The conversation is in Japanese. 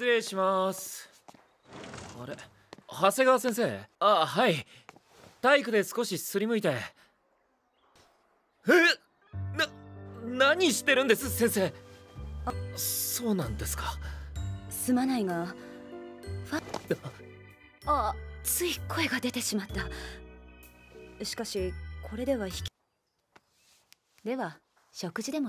失礼します。あれ長谷川先生？あはい。体育で少しすりむいて。え？な何してるんです先生？あそうなんですか？すまないがファあつい声が出てしまった。しかしこれでは引きでは食事でもどう？